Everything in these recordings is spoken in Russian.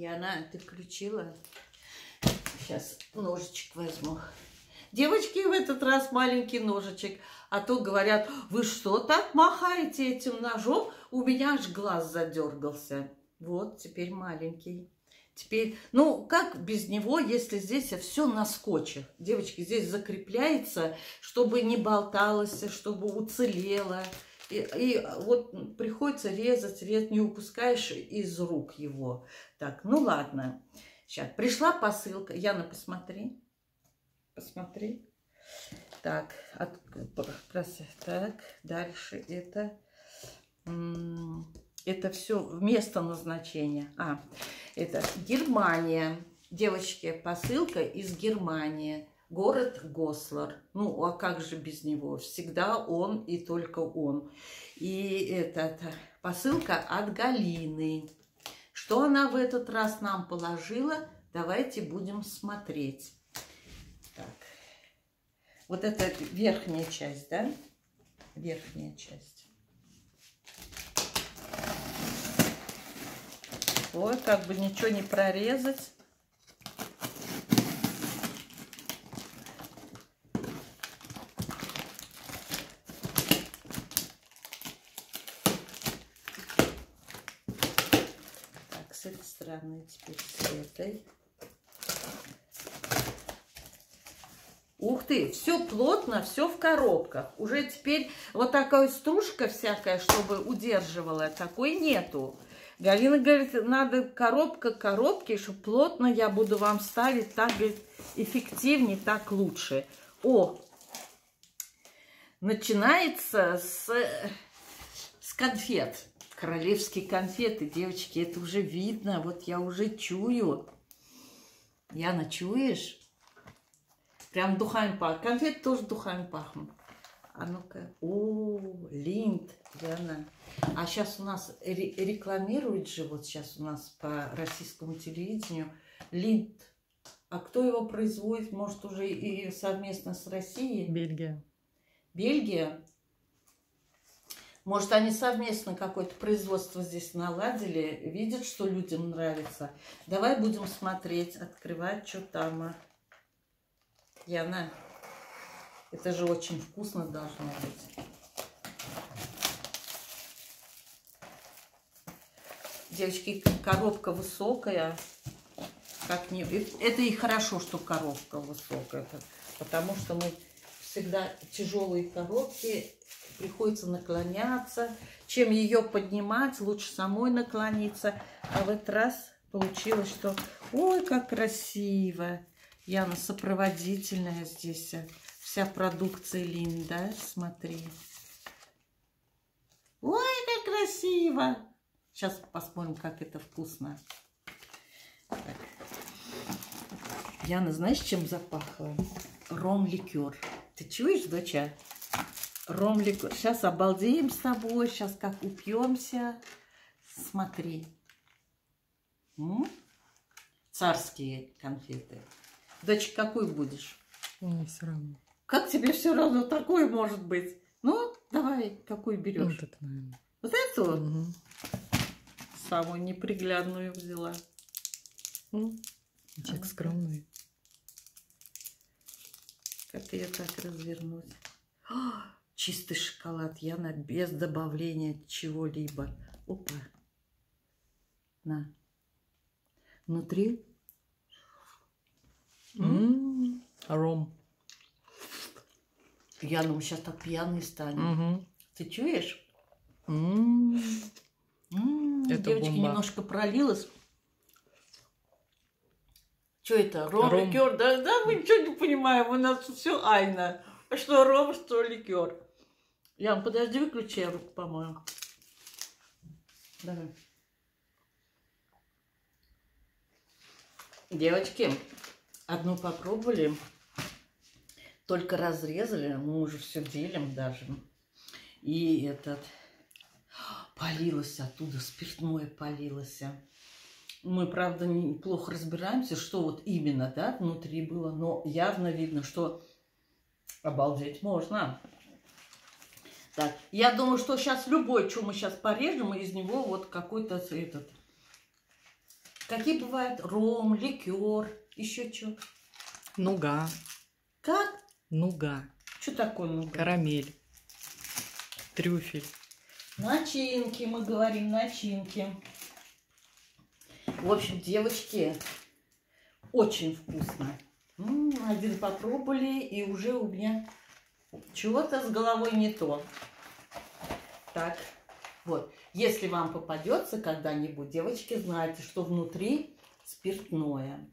Яна, ты включила? Сейчас ножичек возьму. Девочки, в этот раз маленький ножичек. А то говорят, вы что так махаете этим ножом? У меня аж глаз задергался. Вот, теперь маленький. Теперь, ну, как без него, если здесь все на скотче? Девочки, здесь закрепляется, чтобы не болталось, чтобы уцелело. И, и вот приходится резать, резать, не упускаешь из рук его. Так, ну ладно. Сейчас, пришла посылка. Яна, посмотри. Посмотри. Так, от, так, дальше это... Это все место назначения. А, это Германия. Девочки, посылка из Германии. Город Гослар. Ну, а как же без него? Всегда он и только он. И это посылка от Галины. Что она в этот раз нам положила? Давайте будем смотреть. Так. Вот это верхняя часть, да? Верхняя часть. Ой, как бы ничего не прорезать. Так, с этой стороны теперь с этой. Ух ты, все плотно, все в коробках. Уже теперь вот такая стружка всякая, чтобы удерживала, такой нету. Галина говорит, надо коробка коробки, чтобы плотно я буду вам ставить, так, говорит, эффективнее, так лучше. О, начинается с, с конфет. Королевские конфеты, девочки, это уже видно, вот я уже чую. Яна, чуешь? Прям духами пахнут. Конфеты тоже духами пахнут. А ну-ка. О, линд, Яна. А сейчас у нас рекламирует же, вот сейчас у нас по российскому телевидению, Линд. А кто его производит? Может, уже и совместно с Россией? Бельгия. Бельгия? Может, они совместно какое-то производство здесь наладили, видят, что людям нравится. Давай будем смотреть, открывать, что там. А. Яна, это же очень вкусно должно быть. Девочки, коробка высокая. Как не... Это и хорошо, что коробка высокая, потому что мы всегда тяжелые коробки, приходится наклоняться. Чем ее поднимать, лучше самой наклониться. А в этот раз получилось, что ой, как красиво. Яна сопроводительная здесь. Вся продукция Линда, смотри. Ой, как красиво. Сейчас посмотрим, как это вкусно. Так. Яна, знаешь, чем запахло? Ром-ликер. Ты чуешь, доча? Ром-ликер. Сейчас обалдеем с тобой. Сейчас как упьемся. Смотри. М? Царские конфеты. Дочка, какой будешь? Мне все равно. Как тебе все равно такой может быть? Ну, давай, какой берешь? Вот это, наверное. Вот эту? Угу самую неприглядную взяла. Ну, человек скромный. Как ее так развернуть? Чистый шоколад, Яна, без добавления чего-либо. Опа. На. Внутри. М-м-м. Ром. Мы сейчас так пьяные станем. Угу. Ты чуешь? М-м. М-м, это девочки, бомба. немножко пролилось. Что это? Ром, Ром. ликер? Да, да, мы ничего не понимаем. У нас все айна. А Что ром, что ликер. Ян, подожди, выключи я руку, по-моему. Давай. Девочки, одну попробовали, только разрезали, мы уже все делим даже. И этот, полилось оттуда, спиртное полилось. Мы, правда, неплохо разбираемся, что вот именно, да, внутри было, но явно видно, что обалдеть можно. Так, я думаю, что сейчас любой, что мы сейчас порежем, из него вот какой-то этот Какие бывают? Ром, ликер, еще что? Нуга. Как? Нуга. Что такое нуга? Карамель. Трюфель. Начинки, мы говорим, начинки. В общем, девочки, очень вкусно. М, один попробовали, и уже у меня чего-то с головой не то. Так, вот. Если вам попадется когда-нибудь, девочки, знайте, что внутри спиртное.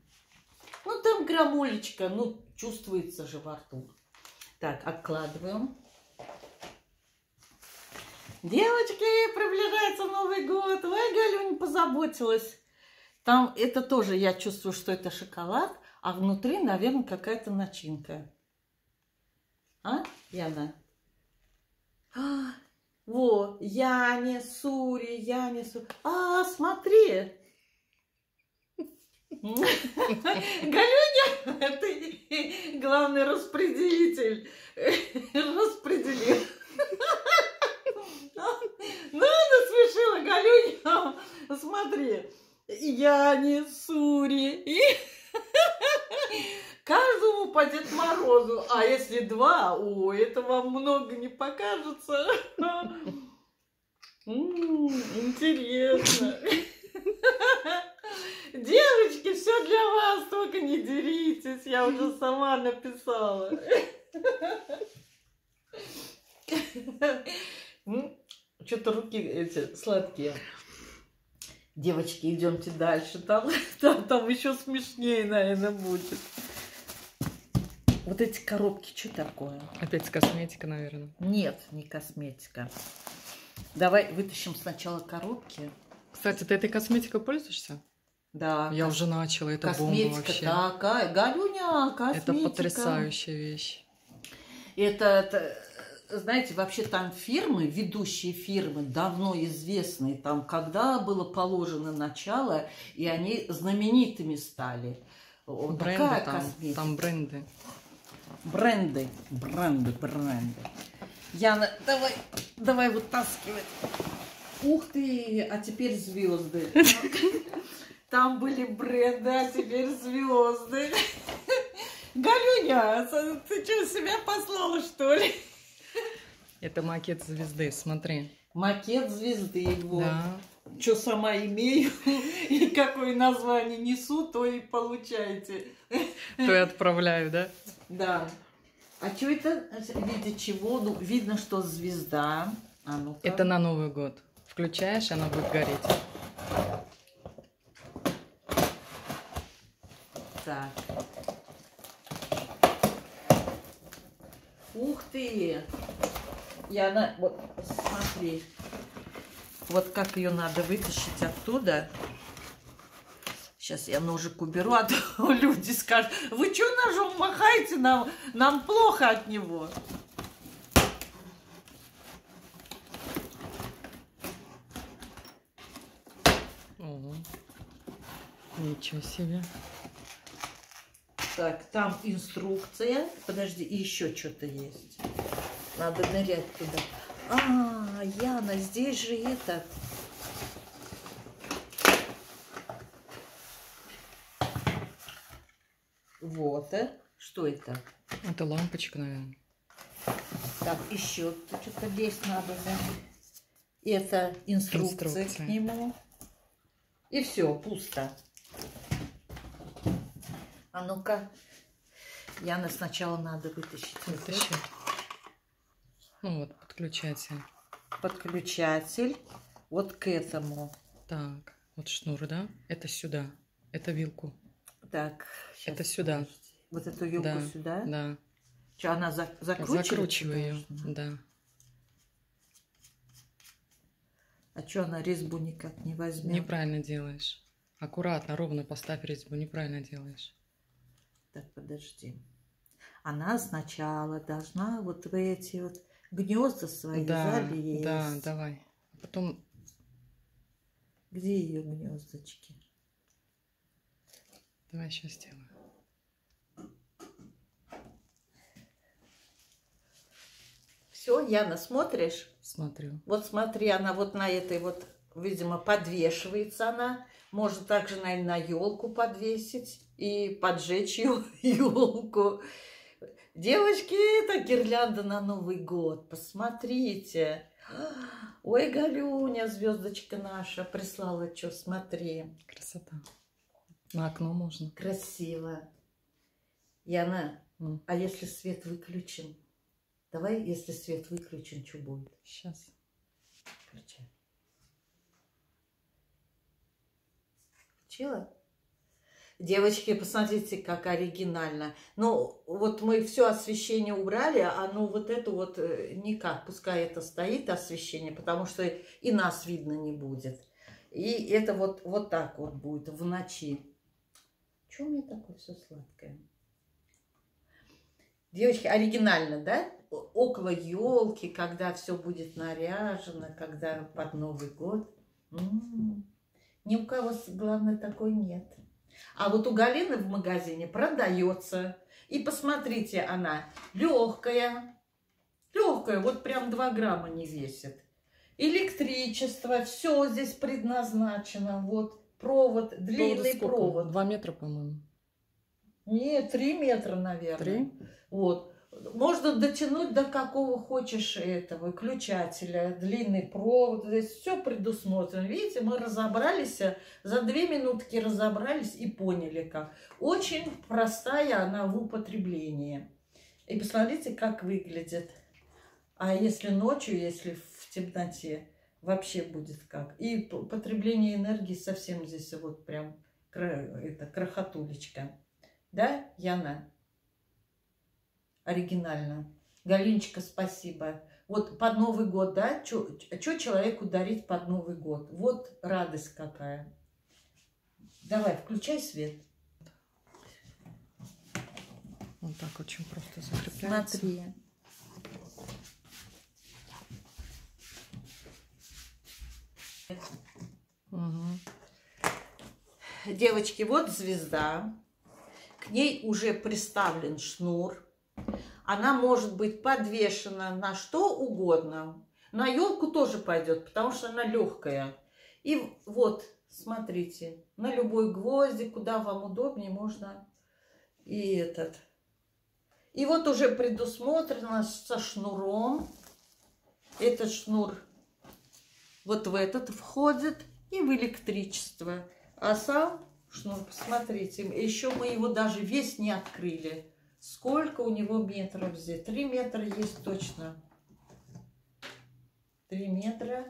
Ну, там грамулечка, ну, чувствуется же во рту. Так, откладываем. Девочки, приближается Новый год. Ой, Галюня позаботилась. Там это тоже, я чувствую, что это шоколад, а внутри, наверное, какая-то начинка. А, Яна? А, во, Яне, Сури, Яне, Сури. А, смотри. Галюня, ты главный распределитель. Распределил. Ну, насмешила Галюня. Смотри. Я не Сури. По Дед Морозу. А если два, о, это вам много не покажется. Интересно. Девочки, все для вас, только не деритесь. Я уже сама написала. Что-то руки эти сладкие. Девочки, идемте дальше. Там, там, там еще смешнее, наверное, будет. Вот эти коробки, что такое? Опять косметика, наверное. Нет, не косметика. Давай вытащим сначала коробки. Кстати, ты этой косметикой пользуешься? Да. Я кос- уже начала. Это бомба косметика вообще. такая. Галюня, косметика. Это потрясающая вещь. Это, это, знаете, вообще там фирмы, ведущие фирмы, давно известные, там, когда было положено начало, и они знаменитыми стали. Бренды такая там, косметика. там бренды. Бренды, бренды, бренды. Яна, давай, давай вытаскивать. Ух ты, а теперь звезды. Там были бренды, а теперь звезды. Галюня, ты что, себя послала, что ли? Это макет звезды, смотри. Макет звезды, вот. Да. Что сама имею и какое название несу, то и получаете. То я отправляю, да? Да. А что это? В виде чего? Ну, видно, что звезда. А ну Это на Новый год. Включаешь, она будет гореть. Так. Ух ты! Яна, вот смотри. Вот как ее надо вытащить оттуда. Сейчас я ножик уберу, а то люди скажут, вы что ножом махаете, нам, нам плохо от него. Ого. Ничего себе. Так, там инструкция. Подожди, и еще что-то есть. Надо нырять туда. А, Яна, здесь же это. Вот? Что это? Это лампочка, наверное. Так, еще что-то лезть надо, да? Это инструкция, Инструкция. к нему. И все, пусто. А ну-ка, Яна, сначала надо вытащить. Вытащи. Ну вот, подключатель. подключатель вот к этому. Так, вот шнур, да? Это сюда. Это вилку. Так, Это сюда. Вот эту вилку Да, сюда. Да. Что, она за- закручивается Закручиваю ее. Да. А что, она резьбу никак не возьмет? Неправильно делаешь. Аккуратно, ровно поставь резьбу. Неправильно делаешь. Так, подожди. Она сначала должна вот в эти вот гнезда свои Да, залезть. да, давай. А Потом Где ее гнездочки? Давай сейчас сделаю. Все, Яна, смотришь? Смотрю. Вот смотри, она вот на этой вот видимо, подвешивается она. Можно также, наверное, на елку подвесить и поджечь елку. Девочки, это гирлянда на Новый год. Посмотрите. Ой, Галюня, звездочка наша, прислала что, смотри. Красота. На окно можно. Красиво. Яна, Ну, а если свет выключим? Давай, если свет выключен, что будет? сейчас. Включай. Включила? Девочки, посмотрите, как оригинально. Ну, вот мы все освещение убрали, а ну вот это вот э, никак. Пускай это стоит освещение, потому что и нас видно не будет. И это вот, вот так вот будет в ночи. У меня такое все сладкое? Девочки, оригинально, да? Около елки, когда все будет наряжено, когда под Новый год. М. Ни у кого, главное, такой нет. А вот у Галины в магазине продается. И посмотрите, она легкая. Легкая, вот прям 2 грамма не весит. Электричество, все здесь предназначено. Вот провод, длинный сколько? провод. Два метра, по-моему. Нет, 3 метра, наверное. Три? Вот. Можно дотянуть до какого хочешь этого выключателя, длинный провод. Здесь все предусмотрено. Видите, мы разобрались, э, за две минутки разобрались и поняли как. Очень простая она в употреблении. И посмотрите, как выглядит. А если ночью, если в темноте, вообще будет как. И потребление энергии совсем здесь вот прям это крохотулечка. Да, Яна? Оригинально. Галиночка, спасибо. Вот под Новый год, да? Что человеку дарить под Новый год? Вот радость какая. Давай, включай свет. Вот так очень просто закрепляется. Смотри. Мгм. Девочки, вот звезда. К ней уже приставлен шнур. Она может быть подвешена на что угодно. На елку тоже пойдет, потому что она легкая. И вот, смотрите, на любой гвоздик, куда вам удобнее, можно и этот. И вот уже предусмотрено со шнуром. Этот шнур вот в этот входит и в электричество. А сам шнур, посмотрите, еще мы его даже весь не открыли. Сколько у него метров здесь? Три метра есть точно. Три метра.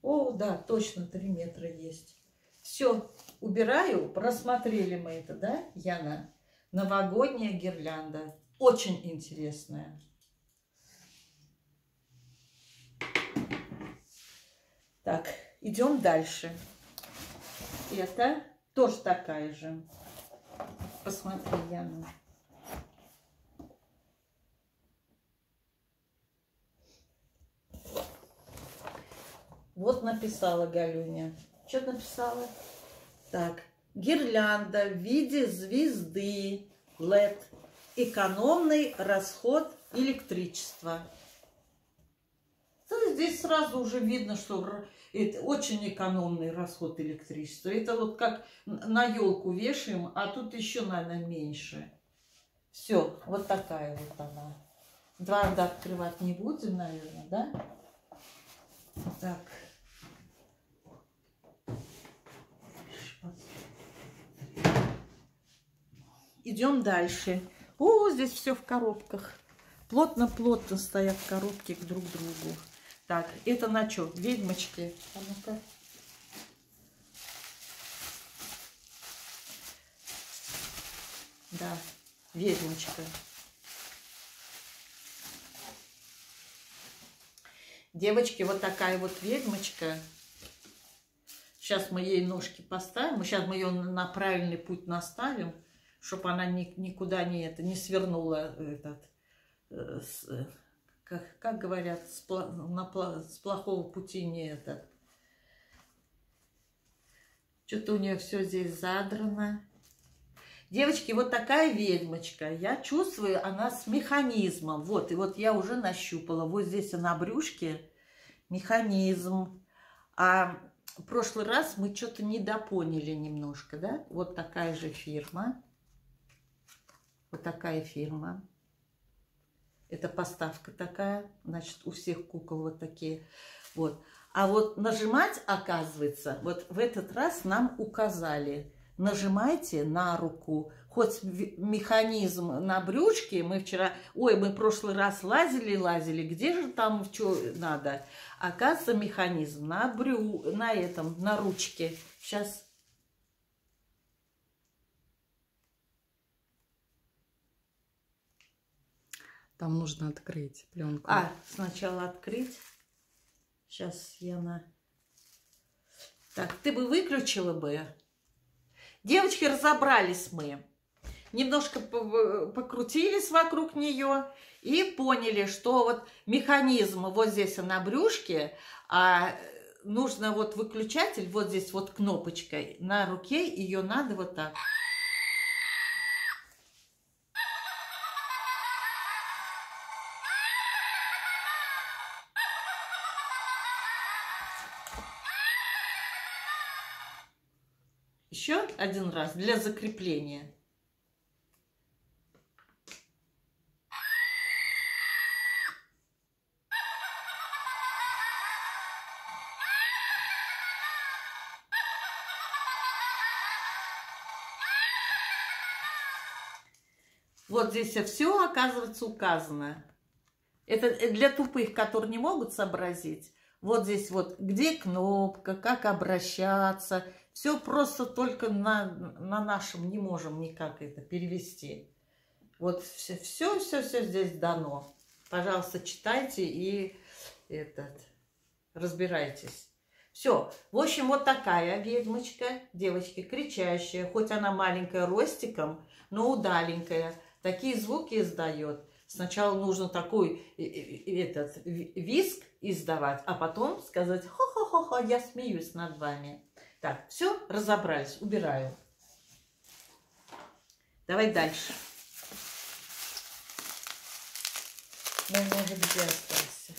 О, да, точно три метра есть. Все, убираю. Просмотрели мы это, да, Яна? Новогодняя гирлянда. Очень интересная. Так, идем дальше. Это тоже такая же. Посмотри, Яна. Вот написала Галюня. Что написала? Так, гирлянда в виде звезды LED. Экономный расход электричества. Здесь сразу уже видно, что это очень экономный расход электричества. Это вот как на елку вешаем, а тут еще, наверное, меньше. Все, вот такая вот она. Два года открывать не будем, наверное, да? Так. Идем дальше. О, здесь все в коробках. Плотно-плотно стоят коробки к друг другу. Так, это на что? Ведьмочки. А ну-ка. Да, ведьмочка. Девочки, вот такая вот ведьмочка. Сейчас мы ей ножки поставим. Сейчас мы ее на правильный путь наставим, чтобы она ни- никуда не, это, не свернула этот, э, э, как, как говорят, с, пла- на с плохого пути не этот. Что-то у нее все здесь задрано. Девочки, вот такая ведьмочка. Я чувствую, она с механизмом. Вот, и вот я уже нащупала. Вот здесь на брюшке механизм. А в прошлый раз мы что-то недопоняли немножко, да? Вот такая же фирма. Вот такая фирма. Это поставка такая. Значит, у всех кукол вот такие. Вот. А вот нажимать, оказывается, вот в этот раз нам указали. Нажимайте на руку. Хоть механизм на брючке, мы вчера, ой, мы в прошлый раз лазили, лазили, где же там что надо? Оказывается, механизм на брю, на этом, на ручке. Сейчас Там нужно открыть пленку. А, сначала открыть. Сейчас я на... Так, ты бы выключила бы. Девочки, разобрались мы. Немножко покрутились вокруг нее и поняли, что вот механизм вот здесь на брюшке, а нужно вот выключатель вот здесь вот кнопочкой на руке, ее надо вот так. Один раз для закрепления. Вот здесь все, оказывается, указано. Это для тупых, которые не могут сообразить. Вот здесь вот, где кнопка, как обращаться. Все просто только на, на нашем не можем никак это перевести. Вот все, все, все, все здесь дано. Пожалуйста, читайте и этот, разбирайтесь. Все. В общем, вот такая ведьмочка, девочки, кричащая. Хоть она маленькая ростиком, но удаленькая. Такие звуки издает. Сначала нужно такой этот виск издавать, а потом сказать хо-хо-хо-хо, я смеюсь над вами. Так, все, разобрались, убираю. Давай дальше. Ну, может, где остался?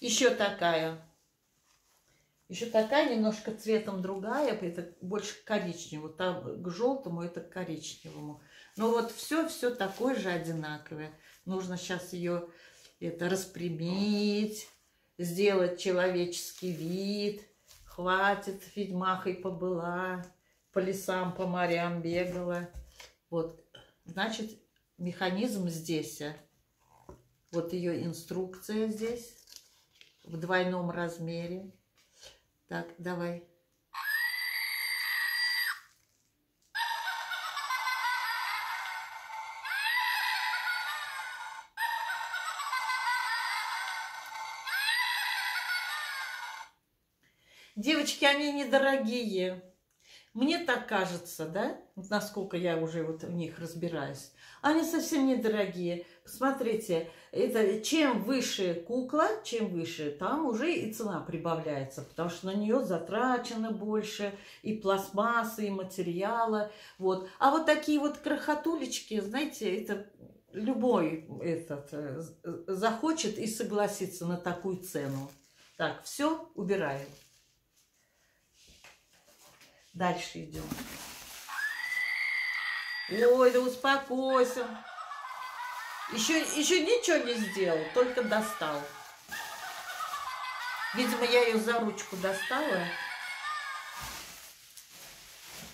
Еще такая. Еще такая, немножко цветом другая, это больше коричневого. Там к желтому, это к коричневому. Но вот все-все такое же одинаковое. Нужно сейчас ее это распрямить, сделать человеческий вид. Хватит, ведьмахой побыла, по лесам, по морям бегала. Вот, значит, механизм здесь. А. Вот ее инструкция здесь в двойном размере. Так, давай. Девочки, они недорогие. Мне так кажется, да, насколько я уже вот в них разбираюсь. Они совсем недорогие. Посмотрите, это чем выше кукла, чем выше, там уже и цена прибавляется, потому что на нее затрачено больше и пластмассы, и материала. Вот. А вот такие вот крохотулечки, знаете, это любой этот э, захочет и согласится на такую цену. Так, все, убираем. Дальше идем. Ой, да успокойся. Еще, еще ничего не сделал, только достал. Видимо, я ее за ручку достала.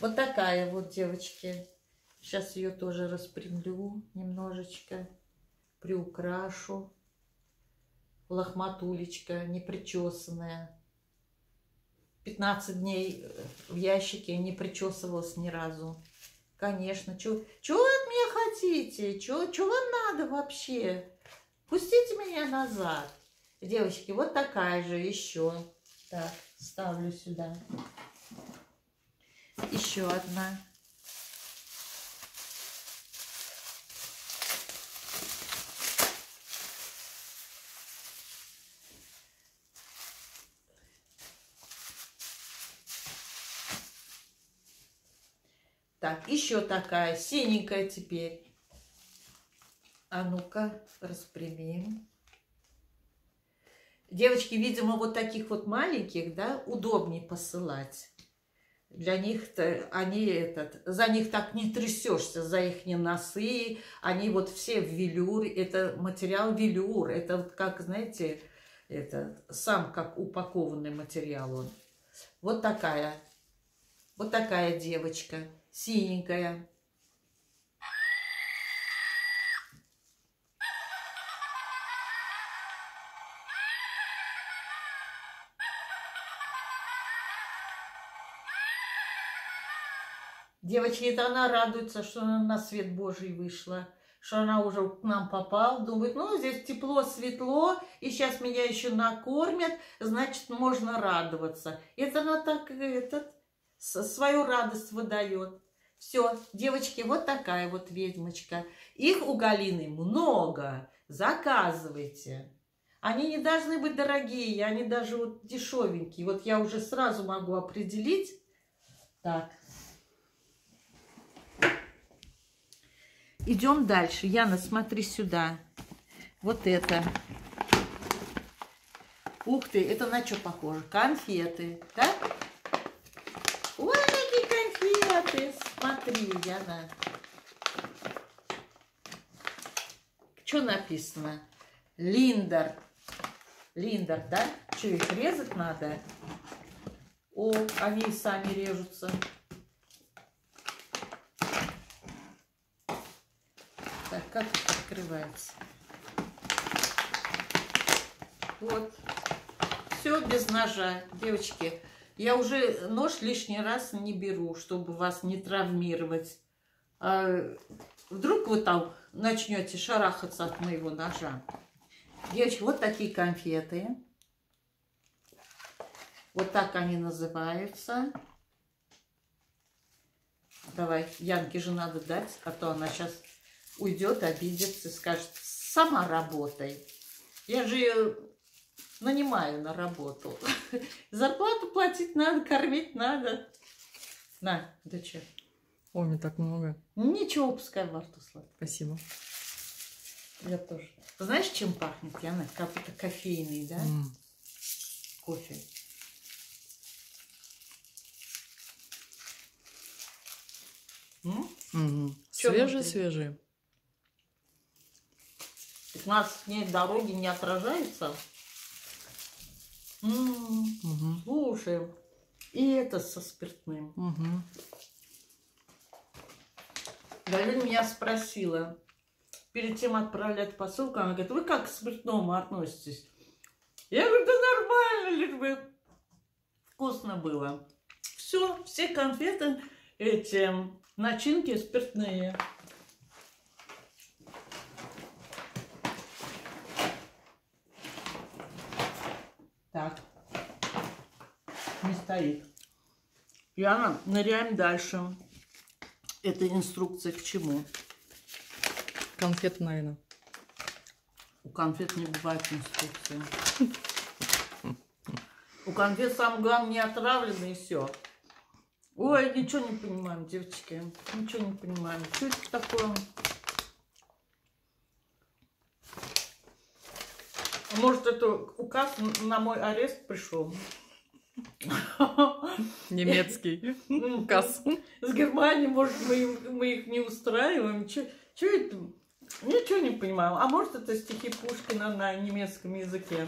Вот такая вот, девочки. Сейчас ее тоже распрямлю немножечко. Приукрашу. Лохматулечка, непричесанная. 15 дней в ящике не причесывалась ни разу. Конечно. Чего меня хотите? Чего вам надо вообще? Пустите меня назад. Девочки, вот такая же еще. Так, ставлю сюда. Еще одна. Так, еще такая, синенькая теперь. А ну-ка, распрямим. Девочки, видимо, вот таких вот маленьких, да, удобнее посылать. Для них-то они этот, за них так не трясешься, за их не носы, они вот все в велюре, это материал велюр, это вот как, знаете, это сам как упакованный материал он. Вот такая, вот такая девочка, синенькая. Девочки, это она радуется, что она на свет Божий вышла, что она уже к нам попала, думает, ну, здесь тепло, светло, и сейчас меня еще накормят, значит, можно радоваться. Это она так, этот, свою радость выдает. Все, девочки, вот такая вот ведьмочка. Их у Галины много, заказывайте. Они не должны быть дорогие, они даже вот дешевенькие. Вот я уже сразу могу определить. Так, Идем дальше. Яна, смотри сюда. Вот это. Ух ты, это на что похоже? Конфеты, да? Конфеты. Смотри, Яна. Что написано? Линдер. Линдер, да? Что, их резать надо? О, они сами режутся. как открывается. Вот. Все без ножа, девочки. Я уже нож лишний раз не беру, чтобы вас не травмировать. А вдруг вы там начнете шарахаться от моего ножа. Девочки, вот такие конфеты. Вот так они называются. Давай, Янке же надо дать, а то она сейчас уйдет, обидится, скажет, сама работай. Я же ее нанимаю на работу. Зарплату платить надо, кормить надо. На, да что? Ой, мне так много. Ничего, пускай во рту сладко. Спасибо. Я тоже. Знаешь, чем пахнет, Яна? Как будто кофейный, да? Mm. Кофе. Угу. Свежий-свежий. 15 дней дороги не отражается. Угу. Слушай, и это со спиртным. Угу. Галина меня спросила, перед тем отправлять посылку, она говорит, вы как к спиртному относитесь? Я говорю, да нормально, лишь бы вкусно было. Все, все конфеты, эти начинки спиртные. Так. Не стоит. Яна, ныряем дальше. Это инструкция к чему? Конфет, наверное. У конфет не бывает инструкции. У конфет самое главное не отравлено и все. Ой, ничего не понимаем, девочки. Ничего не понимаем. Что это такое? Может, это указ на мой арест пришел? Немецкий указ. С Германии, может, мы, мы их не устраиваем. Что это? Ничего не понимаю. А может, это стихи Пушкина на немецком языке?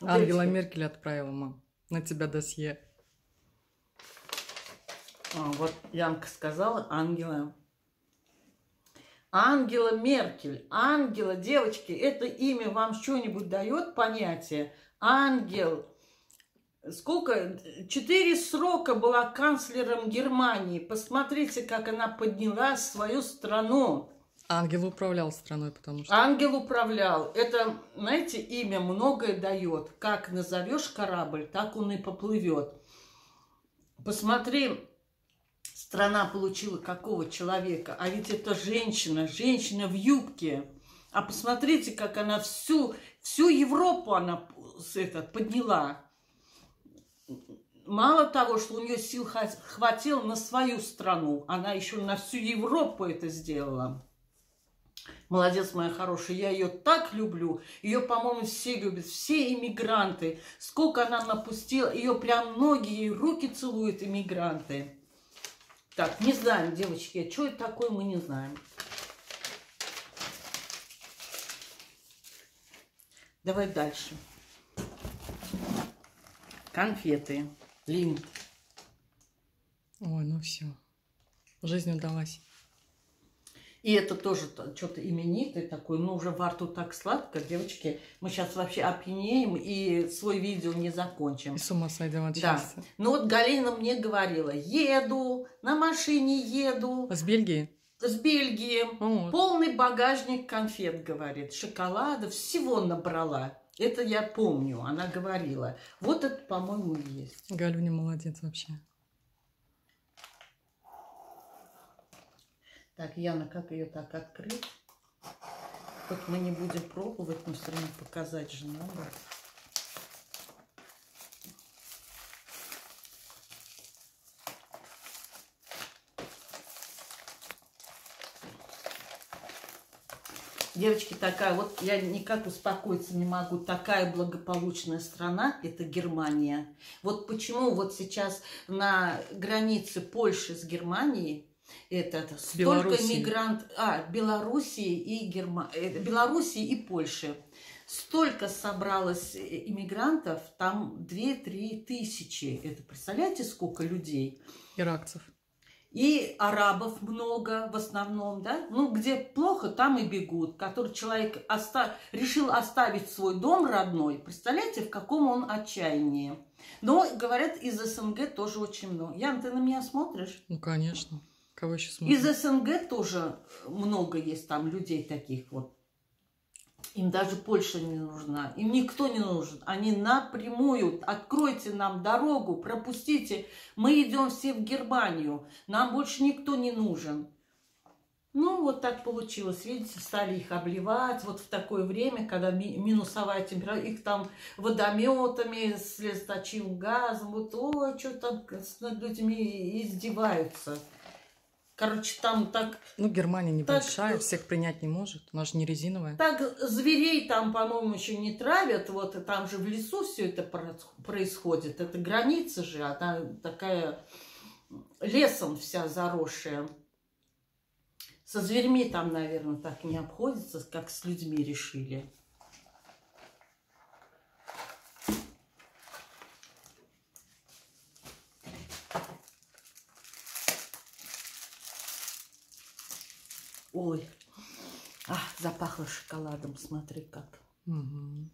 Ангела Меркель отправила, мам, на тебя досье. А, вот Янка сказала, Ангела Ангела Меркель. Ангела, девочки, это имя вам что-нибудь дает понятие? Ангел. Сколько? Четыре срока была канцлером Германии. Посмотрите, как она подняла свою страну. Ангел управлял страной, потому что... Ангел управлял. Это, знаете, имя многое дает. Как назовешь корабль, так он и поплывет. Посмотри, страна получила какого человека. А ведь это женщина, женщина в юбке. А посмотрите, как она всю, всю Европу она этот, подняла. мало того, что у нее сил хватило на свою страну, она еще на всю Европу это сделала. Молодец, моя хорошая, я ее так люблю. Ее, по-моему, все любят, все иммигранты. Сколько она напустила, ее прям многие руки целуют иммигранты. Так, не знаем, девочки, что это такое, мы не знаем. Давай дальше. Конфеты. Лин. Ой, ну все. Жизнь удалась. И это тоже что-то именитый такой, ну уже во рту так сладко, девочки. Мы сейчас вообще опьянеем и свой видео не закончим. И с ума сойдем от Да. счастья. Ну вот Галина мне говорила, еду, на машине еду, С Бельгии? с Бельгии, Вот. полный багажник конфет, говорит, шоколада, всего набрала. Это я помню, она говорила. Вот это, по-моему, есть. Галюня молодец вообще. Так, Яна, как ее так открыть? Хоть мы не будем пробовать, но все равно показать же надо. Девочки, такая вот, я никак успокоиться не могу, такая благополучная страна, это Германия. Вот почему вот сейчас на границе Польши с Германией этот столько Белоруссии. мигрант, а, Белоруссии и Герма... э, Белоруссии и Польши. Столько собралось э, иммигрантов, там 2-3 тысячи. Это представляете, сколько людей? Иракцев. И арабов много в основном, да? Ну, где плохо, там и бегут. Который человек оста- решил оставить свой дом родной. Представляете, в каком он отчаянии. Но, говорят, из СНГ тоже очень много. Ян, ты на меня смотришь? Ну, конечно. Кого еще Из смотрит? СНГ тоже много есть там людей таких вот. Им даже Польша не нужна, им никто не нужен. Они напрямую, откройте нам дорогу, пропустите. Мы идем все в Германию, нам больше никто не нужен. Ну, вот так получилось. Видите, стали их обливать вот в такое время, когда ми- минусовая температура, их там водометами, слезоточивым газом, вот, ой, что там с людьми издеваются. Короче, там так, Ну, Германия небольшая, Так, всех принять не может. Она же не резиновая. так зверей там, по-моему, еще не травят. Вот и там же в лесу все это проис- происходит. Это граница же, она такая лесом вся заросшая. Со зверьми там, наверное, так не обходится, как с людьми решили. Ой, а, запахло шоколадом, смотри как. Мгм.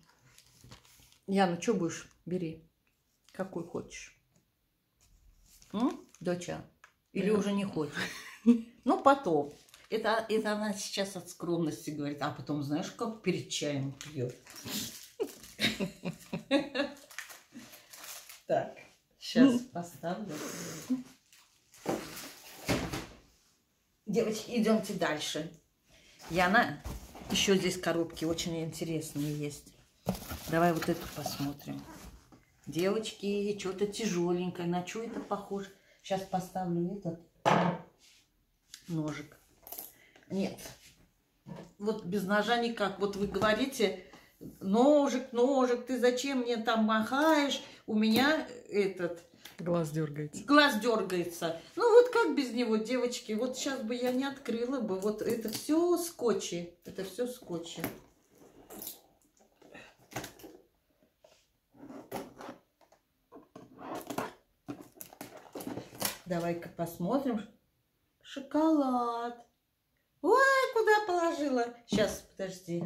Яна, что будешь? Бери. Какой хочешь. М? Доча? Или Да. уже не хочешь? Ну, потом. Это, это она сейчас от скромности говорит, а потом знаешь, как перед чаем пьет. Так, сейчас поставлю. Девочки, идемте дальше. Яна, еще здесь коробки очень интересные есть. Давай вот эту посмотрим. Девочки, что-то тяжеленькое. На что это похоже? Сейчас поставлю этот ножик. Нет. Вот без ножа никак. Вот вы говорите, ножик, ножик, ты зачем мне там махаешь? У меня этот Глаз дергается. глаз дергается. Ну вот как без него, девочки? Вот сейчас бы я не открыла бы. Вот это все скотчи. Это все скотчи. Давай-ка посмотрим. Шоколад. Ой, куда положила? Сейчас, подожди.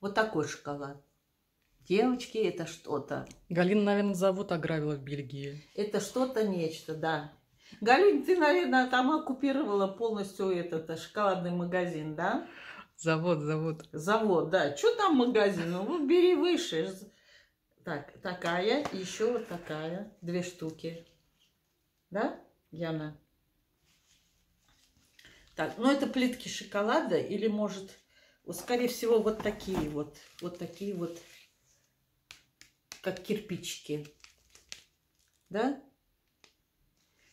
Вот такой шоколад. Девочки, это что-то. Галина, наверное, завод ограбила в Бельгии. Это что-то нечто, да. Галюнь, ты, наверное, там оккупировала полностью этот шоколадный магазин, да? Завод, завод. Завод, да. Что там магазин? Ну, вот бери выше. Так, такая, еще вот такая. Две штуки. Да, Яна? Так, ну это плитки шоколада или может, вот, скорее всего, вот такие вот. Вот такие вот. Как кирпичики. Да?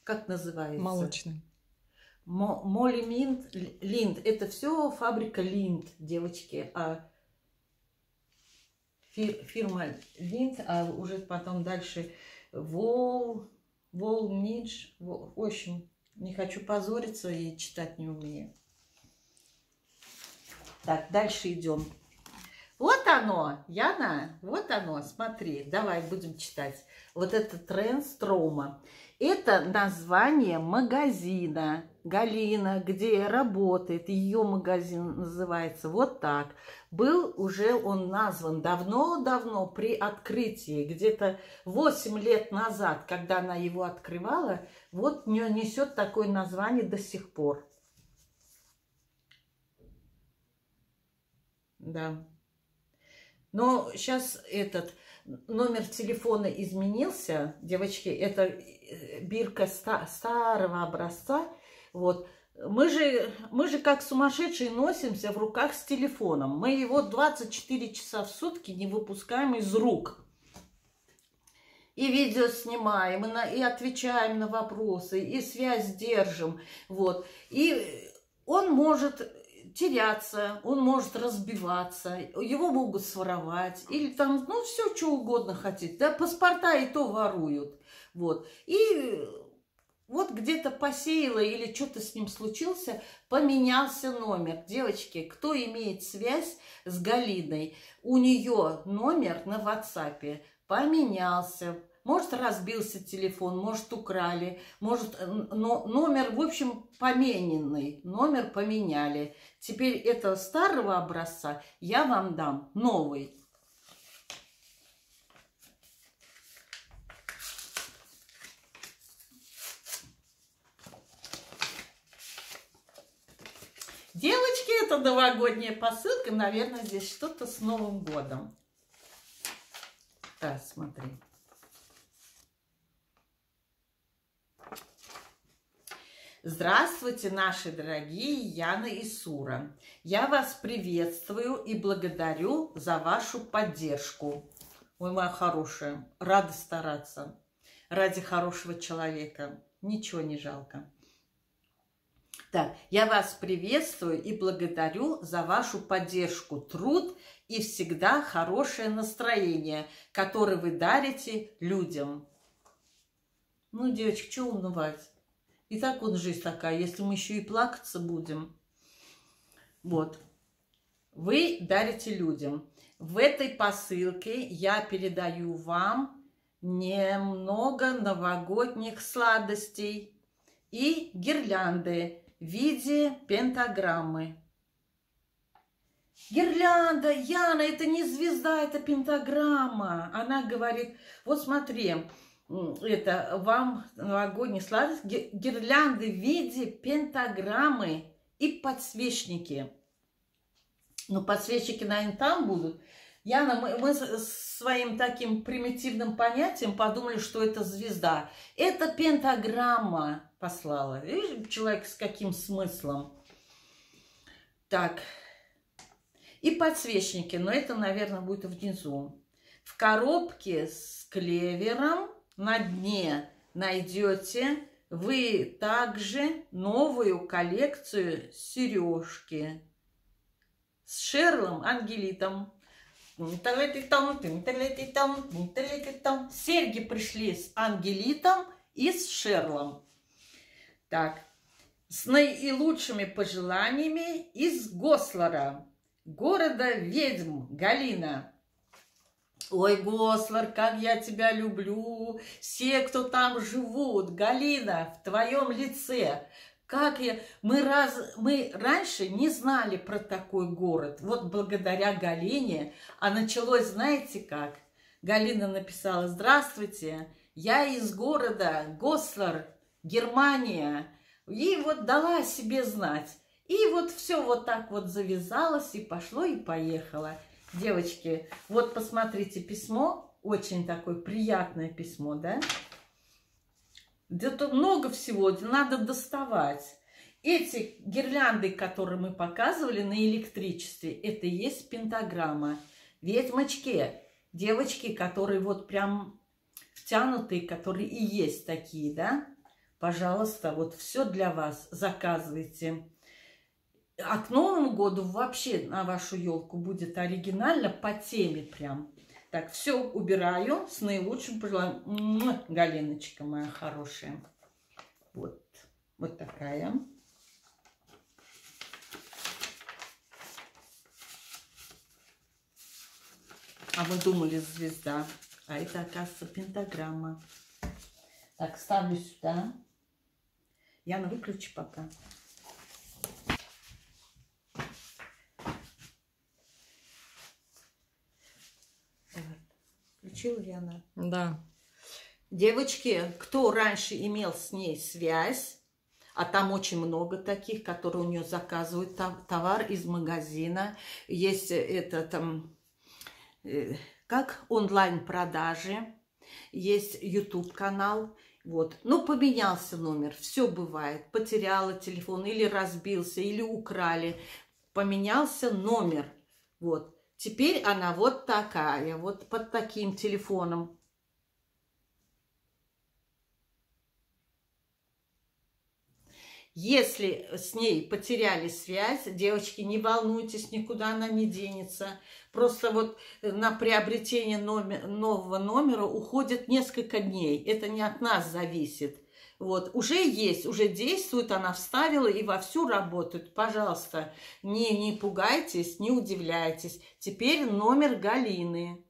Как называется? Молочный. Молли Минт, Линд. Это все фабрика Линд, девочки. А фирма Линд, а уже потом дальше Вол, Вол Нидж. В общем, не хочу позориться и читать не умею. Так, дальше идем. Вот оно, Яна, вот оно, смотри, давай будем читать. Вот это тренд Строма. Это название магазина Галина, где работает, ее магазин называется вот так. Был уже он назван давно-давно при открытии, где-то 8 лет назад, когда она его открывала, вот несет такое название до сих пор. Да. Но сейчас этот номер телефона изменился, девочки, это э, бирка ста старого образца, вот. Мы же, мы же как сумасшедшие носимся в руках с телефоном. Мы его 24 часа в сутки не выпускаем из рук. И видео снимаем, и, на, и отвечаем на вопросы, и связь держим. Вот. И он может теряться, он может разбиваться, его могут своровать, или там, ну, все, что угодно хотите. Да, паспорта и то воруют. Вот. И вот где-то посеяло или что-то с ним случился, поменялся номер. Девочки, кто имеет связь с Галиной, у нее номер на WhatsApp поменялся, может, разбился телефон, может, украли, может, э, но номер, в общем, помененный, номер поменяли. Теперь этого старого образца я вам дам новый. Девочки, это новогодняя посылка. Наверное, здесь что-то с Новым годом. Так, смотри. Здравствуйте, наши дорогие Яна и Сура. Я вас приветствую и благодарю за вашу поддержку. Ой, моя хорошая, рада стараться ради хорошего человека. Ничего не жалко. Так, я вас приветствую и благодарю за вашу поддержку, труд и всегда хорошее настроение, которое вы дарите людям. Ну, девочки, что унывать? И так вот жизнь такая, если мы еще и плакаться будем. Вот. Вы дарите людям. В этой посылке я передаю вам немного новогодних сладостей и гирлянды в виде пентаграммы. Гирлянда, Яна, это не звезда, это пентаграмма. Она говорит, вот смотри, это вам новогодний сладость, гирлянды в виде пентаграммы и подсвечники. Ну, подсвечники, наверное, там будут. Яна, мы, мы своим таким примитивным понятием подумали, что это звезда. Это пентаграмма послала. Видишь, человек с каким смыслом. Так. И подсвечники, но это, наверное, будет внизу. В коробке с клевером на дне найдете вы также новую коллекцию сережки с Шерлом Ангелитом. Серьги пришли с Ангелитом и с Шерлом. Так, с наилучшими пожеланиями из Гослара, города ведьм Галина. Ой, Гослар, как я тебя люблю. Все, кто там живут, Галина, в твоем лице. Как я... Мы, раз... мы раньше не знали про такой город. Вот благодаря Галине. А началось, знаете как? Галина написала, здравствуйте, я из города Гослар, Германия. И вот дала себе знать. И вот все вот так вот завязалось, и пошло, и поехало. Девочки, вот посмотрите письмо, очень такое приятное письмо, да? Где-то много всего, надо доставать. Эти гирлянды, которые мы показывали на электричестве, это и есть пентаграмма. Ведьмочки, Девочки, которые вот прям втянутые, которые и есть такие, да? Пожалуйста, вот все для вас заказывайте. А к Новому году вообще на вашу елку будет оригинально по теме прям. Так, все убираю с наилучшим пожеланием. Галиночка моя хорошая. Вот, вот такая. А мы думали звезда. А это, оказывается, пентаграмма. Так, ставлю сюда. Яна, выключи пока. Включила Яна? Да. Девочки, кто раньше имел с ней связь, а там очень много таких, которые у нее заказывают товар из магазина, есть это там, э, как онлайн-продажи, есть YouTube канал, вот. Ну, поменялся номер, все бывает. Потеряла телефон, или разбился, или украли. Поменялся номер. Вот. Теперь она вот такая, вот под таким телефоном. Если с ней потеряли связь, девочки, не волнуйтесь, никуда она не денется. Просто вот на приобретение номер, нового номера уходит несколько дней. Это не от нас зависит. Вот, уже есть, уже действует, она вставила и вовсю работает. Пожалуйста, не, не пугайтесь, не удивляйтесь. Теперь номер Галины.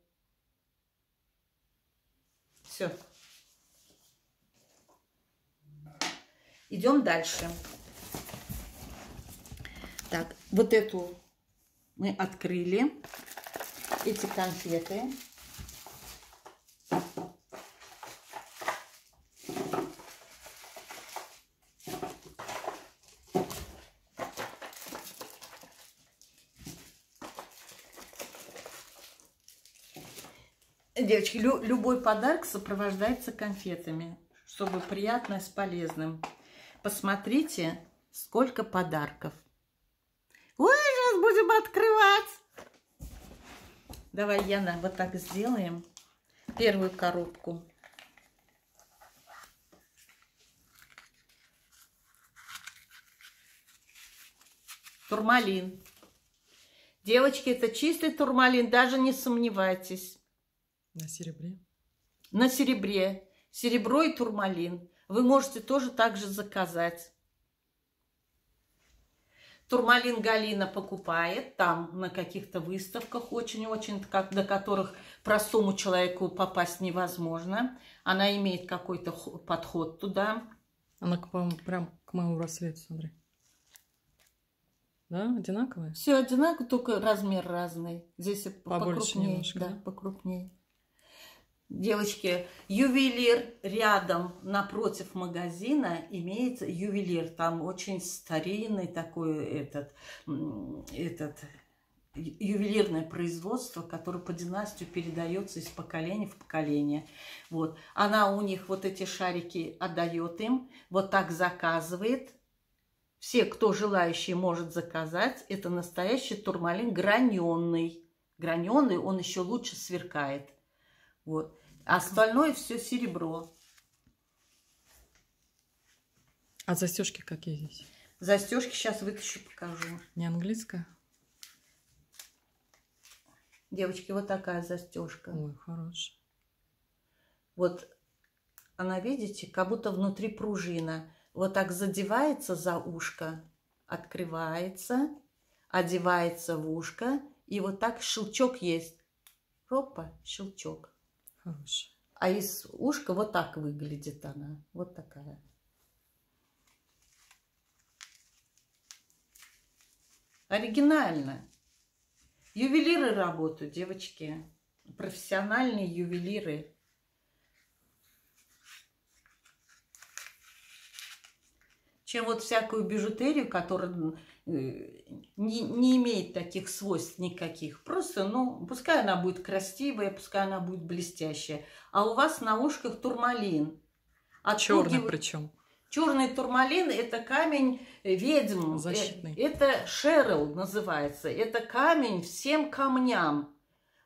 Все. Идем дальше. Так, вот эту мы открыли. Эти конфеты. Девочки, лю любой подарок сопровождается конфетами, чтобы приятное с полезным. Посмотрите, сколько подарков. Ой, сейчас будем открывать. Давай, Яна, вот так сделаем. Первую коробку. Турмалин. Девочки, это чистый турмалин, даже не сомневайтесь. На серебре? На серебре. Серебро и турмалин. Вы можете тоже так же заказать. Турмалин Галина покупает там на каких-то выставках очень-очень, до которых простому человеку попасть невозможно. Она имеет какой-то подход туда. Она к вам, прям к моему браслету, смотри. Да, одинаковые? Все одинаково, только размер разный. Здесь Побольше покрупнее. немножко, да, да? покрупнее. Девочки, ювелир рядом напротив магазина имеется ювелир. Там очень старинный такой этот, этот ювелирное производство, которое по династию передается из поколения в поколение. Вот. Она у них вот эти шарики отдает им, вот так заказывает. Все, кто желающий, может заказать. Это настоящий турмалин граненый. Граненый, он еще лучше сверкает. Вот. А остальное все серебро. А застежки какие здесь? Застежки сейчас вытащу, покажу. Не английская? Девочки, вот такая застежка. Ой, хорошая. Вот она, видите, как будто внутри пружина. Вот так задевается за ушко, открывается, одевается в ушко, и вот так щелчок есть. Опа, щелчок. Хорошая. А из ушка вот так выглядит она. Вот такая. Оригинально. Ювелиры работают, девочки. Профессиональные ювелиры. Чем вот всякую бижутерию, которая не, не имеет таких свойств никаких. Просто, ну, пускай она будет красивая, пускай она будет блестящая. А у вас на ушках турмалин. Черный причем. Черный турмалин – это камень ведьм. Э, Защитный. Это шерл называется. Это камень всем камням.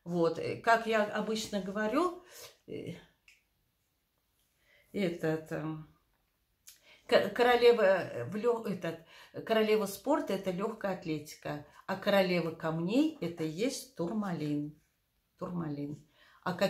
Вот, э, как я обычно говорю, э, этот эм, королева э, в лё- этот королева спорта это легкая атлетика, а королева камней это есть турмалин, турмалин. А какие